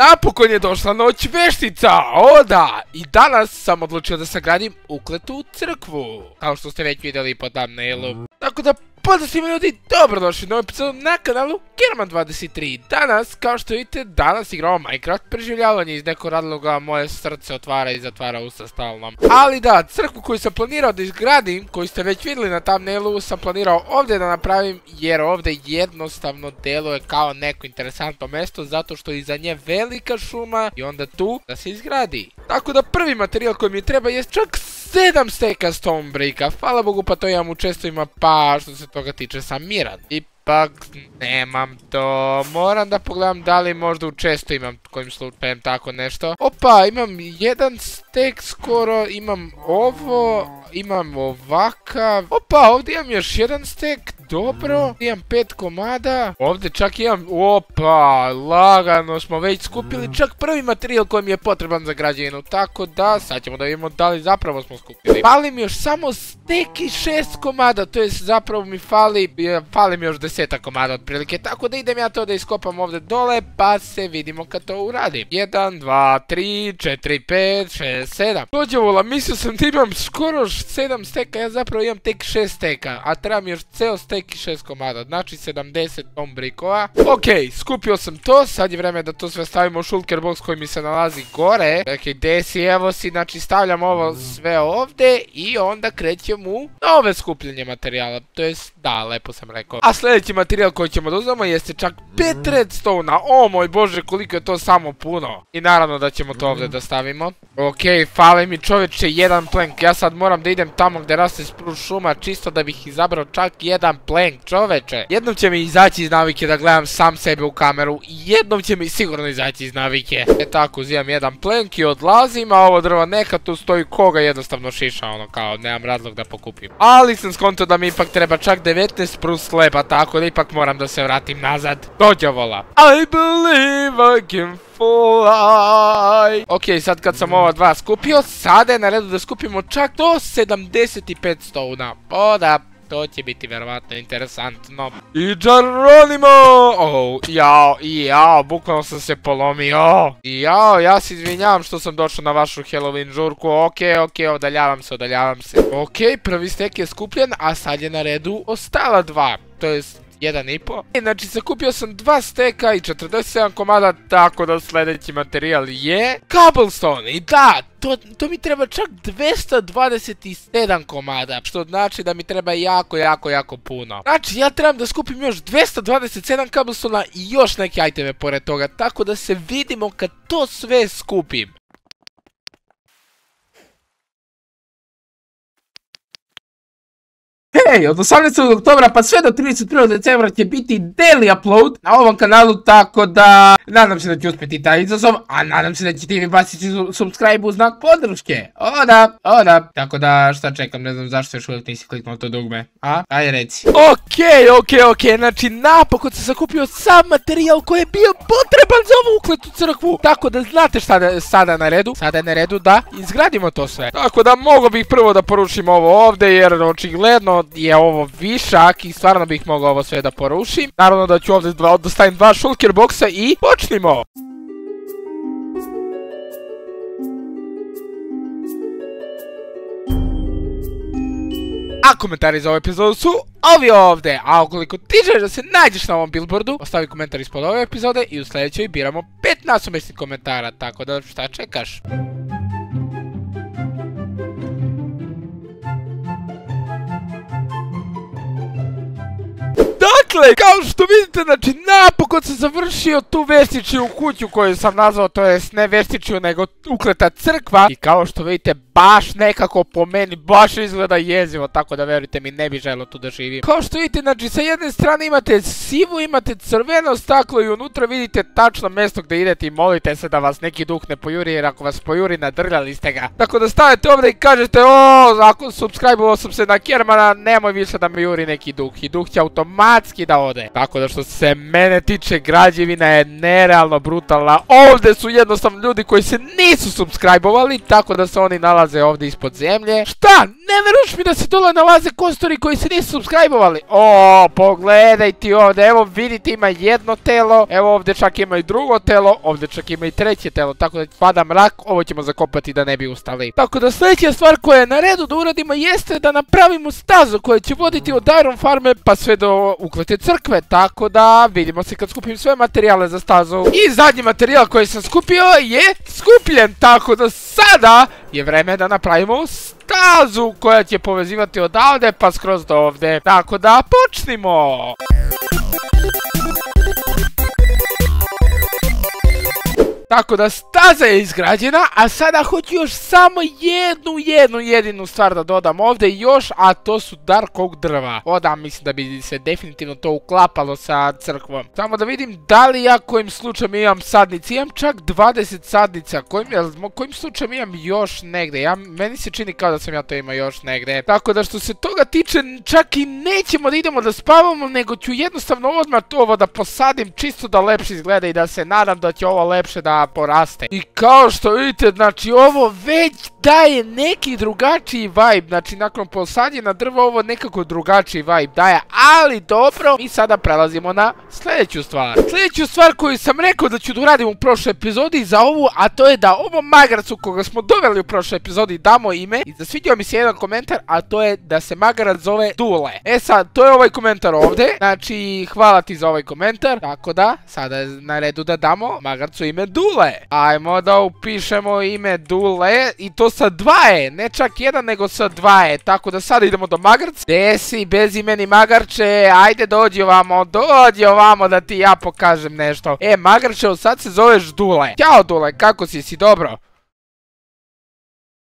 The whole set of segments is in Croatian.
Napokon je došla noć veštica, o da! I danas sam odlučio da sagradim ukletu crkvu. Kao što ste već vidjeli po thumbnailu. Tako da Pozdrav svima ljudi, dobrodošli u novu epizodu na kanalu Kerman23 Danas, kao što vidite, danas igramo Minecraft preživljavanje Iz nekog razloga moje srce otvara i zatvara usta stalno. Ali da, crkvu koju sam planirao da izgradim, koju ste već vidjeli na thumbnailu Sam planirao ovdje da napravim, jer ovdje jednostavno deluje kao neko interesantno mjesto Zato što je iza nje velika šuma i onda tu da se izgradi. Tako da prvi materijal koji mi treba je čak 7 steka Stonebreaka, hvala bogu pa to imam u čestovima pa što se toga tiče sam miran. Ipak nemam to, moram da pogledam da li možda u često imam kojim slučajem tako nešto. Opa, imam jedan stek skoro, imam ovo, imam ovakav. Opa, ovdje imam još jedan stek, dobro, imam pet komada. Ovdje čak imam, opa, lagano smo već skupili čak prvi materijal koji mi je potreban za građevinu. Tako da, sad ćemo da vidimo da li zapravo smo skupili. Fali mi još samo stek i šest komada, to jest zapravo mi fali, fali mi još deseta komada otprilike. Tako da idem ja to da iskopam ovdje dole, pa se vidimo kad to uradim. 1, 2, 3, 4, 5, 6, 7. Dođe vola, mislio sam da imam skoro 7 steka, ja zapravo imam tek 6 steka, a trebam još ceo stek neki 6 komada, znači 70 tom brikova. Ok, skupio sam to, sad je vreme da to sve stavimo u shulker box koji mi se nalazi gore. Čekaj, desi, evo si, znači stavljam ovo sve ovdje i onda krećem u nove skupljenje materijala. To jest, da, lepo sam rekao. A sljedeći materijal koji ćemo da jeste čak 5 redstone-a. O moj bože, koliko je to samo puno. I naravno da ćemo to ovdje da stavimo. Ok, fale mi čovječe jedan plank. Ja sad moram da idem tamo gdje raste spruš šuma čisto da bih izabrao čak jedan plank, čoveče. Jednom će mi izaći iz navike da gledam sam sebe u kameru jednom će mi sigurno izaći iz navike. E tako, uzimam jedan plank i odlazim, a ovo drvo neka tu stoji koga jednostavno šiša, ono kao, nemam razlog da pokupim. Ali sam skonto da mi ipak treba čak 19 plus leba, tako da ipak moram da se vratim nazad. Dođe vola. I believe I can fly. Ok, sad kad sam ova dva skupio, sada je na redu da skupimo čak do 75 stona. O da, to će biti verovatno interesantno. I Geronimo! Oh, jao, jao, bukvalno sam se polomio. Jao, ja se izvinjavam što sam došao na vašu Halloween žurku. Ok, ok, odaljavam se, odaljavam se. Ok, prvi stek je skupljen, a sad je na redu ostala dva. To jest jedan i po. Znači sakupio sam dva steka i 47 komada, tako da sljedeći materijal je cobblestone. I da, to, to mi treba čak 227 komada, što znači da mi treba jako, jako, jako puno. Znači, ja trebam da skupim još 227 cobblestone i još neke iteme pored toga, tako da se vidimo kad to sve skupim. Od 18. oktobra pa sve do 31. decembra će biti daily upload na ovom kanalu, tako da nadam se da ću uspjeti taj izazov, a nadam se da ćete mi baciti subscribe u znak podrške. O da, tako da šta čekam, ne znam zašto još uvijek nisi kliknuo to dugme, a? Ajde reci. Okej, okej, okej, znači napokon sam sakupio sam materijal koji je bio potreban za ovu ukletu crkvu, tako da znate šta je sada na redu, sada je na redu da izgradimo to sve. Tako da mogu bih prvo da poručim ovo ovdje jer očigledno je ovo višak i stvarno bih mogao ovo sve da porušim. Naravno da ću ovdje dostavim dva shulker boksa i počnimo! A komentari za ovu epizodu su ovi ovdje, a ukoliko ti želiš da se nađeš na ovom billboardu, ostavi komentar ispod ove epizode i u sljedećoj biramo pet nasumestnih komentara, tako da šta čekaš? Dakle, kao što vidite, znači napokon sam završio tu vestičiju kuću koju sam nazvao, to jest ne vestičiju nego ukleta crkva. I kao što vidite, baš nekako po meni, baš izgleda jezivo, tako da verujte mi ne bi želo tu da živim. Kao što vidite, znači sa jedne strane imate sivu, imate crveno staklo i unutra vidite tačno mjesto gdje idete i molite se da vas neki duh ne pojuri, jer ako vas pojuri nadrljali ste ga. Tako da stavite ovdje i kažete, o, ako subscribe sam se na Kermana, nemoj više da me juri neki duh. I duh će automatski da ode. Tako da što se mene tiče, građevina je nerealno brutalna. Ovdje su jednostavno ljudi koji se nisu subscribe tako da se oni nalaze nalaze ovdje ispod zemlje. Šta? Ne veruš mi da se dole nalaze kostori koji se nisu subscribe-ovali? O, pogledaj ti ovdje, evo vidite ima jedno telo, evo ovdje čak ima i drugo telo, ovdje čak ima i treće telo, tako da pada mrak, ovo ćemo zakopati da ne bi ustali. Tako da sljedeća stvar koja je na redu da uradimo jeste da napravimo stazu koja će voditi od Iron Farme pa sve do uklete crkve, tako da vidimo se kad skupim sve materijale za stazu. I zadnji materijal koji sam skupio je skupljen, tako da sada je vreme da napravimo stazu koja će povezivati odavde pa skroz do ovde. Tako da počnimo! Tako da staza je izgrađena, a sada hoću još samo jednu, jednu, jedinu stvar da dodam ovdje još, a to su Dark Oak drva. Oda, mislim da bi se definitivno to uklapalo sa crkvom. Samo da vidim da li ja kojim slučajem imam sadnici. Imam čak 20 sadnica, kojim, kojim slučajem imam još negdje. Ja, meni se čini kao da sam ja to imao još negdje. Tako da što se toga tiče, čak i nećemo da idemo da spavamo, nego ću jednostavno odmah ovo da posadim čisto da lepše izgleda i da se nadam da će ovo lepše da poraste. I kao što vidite, znači ovo već daje neki drugačiji vibe, znači nakon posadnjena drva ovo nekako drugačiji vibe daje, ali dobro, mi sada prelazimo na sljedeću stvar. Sljedeću stvar koju sam rekao da ću da uradim u prošloj epizodi za ovu, a to je da ovom magarcu koga smo doveli u prošloj epizodi damo ime i zasvidio mi se jedan komentar, a to je da se magarac zove Dule. E sad, to je ovaj komentar ovdje, znači hvala ti za ovaj komentar, tako da, sada je na redu da damo magarcu ime Dule. Ajmo da upišemo ime Dule i to sa dva e, ne čak jedan nego sa dva e, tako da sada idemo do magarca. Gdje si bezimeni magarče, ajde dođi ovamo, dođi ovamo da ti ja pokažem nešto. E magarče, sad se zoveš Dule. Ćao Dule, kako si, si dobro?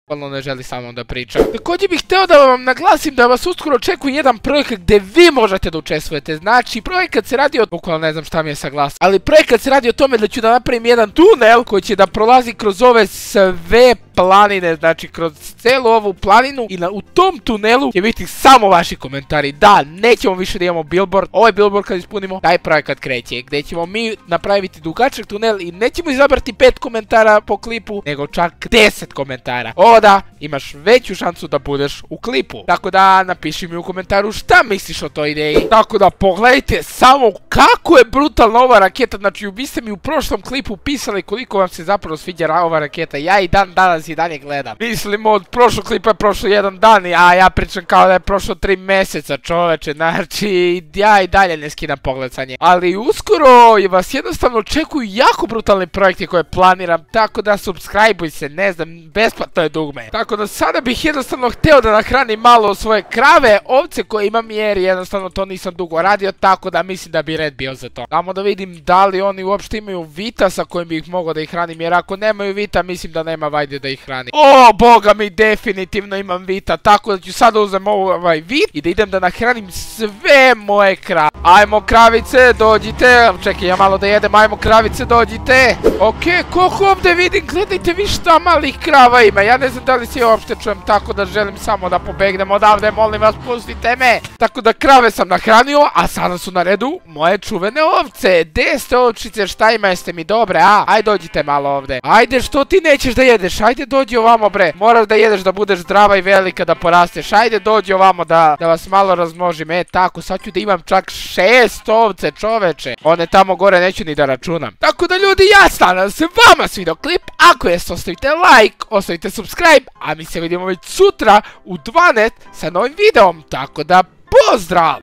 Bukvalno ne želi samo da priča. Također bih htio da vam naglasim da vas uskoro očekuje jedan projekat gdje vi možete da učestvujete. Znači, projekat se radi o... Bukvalno ne znam šta mi je sa glasom. Ali projekat se radi o tome da ću da napravim jedan tunel koji će da prolazi kroz ove sve planine, znači kroz celu ovu planinu i u tom tunelu će biti samo vaši komentari. Da, nećemo više da imamo billboard. Ovaj billboard kad ispunimo, taj projekat kreće. Gdje ćemo mi napraviti dugačak tunel i nećemo izabrati pet komentara po klipu, nego čak 10 komentara. Ovo da, imaš veću šansu da budeš u klipu. Tako da napiši mi u komentaru šta misliš o toj ideji. Tako da pogledajte samo kako je brutalna ova raketa. Znači vi ste mi u prošlom klipu pisali koliko vam se zapravo sviđa ova raketa. Ja i dan danas i dalje gledam. Mislim od prošlog klipa je prošlo jedan dan, a ja pričam kao da je prošlo tri mjeseca čoveče. Znači ja i dalje ne skidam pogled sa nje. Ali uskoro vas jednostavno očekuju jako brutalni projekti koje planiram. Tako da subscribe se, ne znam, besplatno je dugme. Tako da sada bih jednostavno htio da nahranim malo svoje krave, ovce koje imam jer jednostavno to nisam dugo radio, tako da mislim da bi red bio za to. Damo da vidim da li oni uopšte imaju vita sa kojim bih mogao da ih hranim, jer ako nemaju vita mislim da nema vajde da ih hranim. O, boga mi, definitivno imam vita, tako da ću sada uzem ovaj vit i da idem da nahranim sve moje krave. Ajmo kravice, dođite, čekaj ja malo da jedem, ajmo kravice, dođite. Okej, koliko ovdje vidim, gledajte vi šta malih krava ima, ja ne znam da li se uopšte čujem, tako da želim samo da pobegnem odavde, molim vas, pustite me. Tako da krave sam nahranio, a sada su na redu moje čuvene ovce. Gdje ste ovčice, šta ima, jeste mi dobre, a? Ajde dođite malo ovdje. Ajde, što ti nećeš da jedeš, ajde dođi ovamo bre. Moraš da jedeš da budeš zdrava i velika da porasteš, ajde dođi ovamo da, da vas malo razmnožim. E, tako, sad ću da imam čak šest ovce, čoveče. One tamo gore neću ni da računam. Tako da ljudi, ja stavljam se vama svidio klip. Ako jeste, ostavite like, ostavite subscribe, a mi se vidimo već sutra u 12 sa novim videom. Tako da, pozdrav!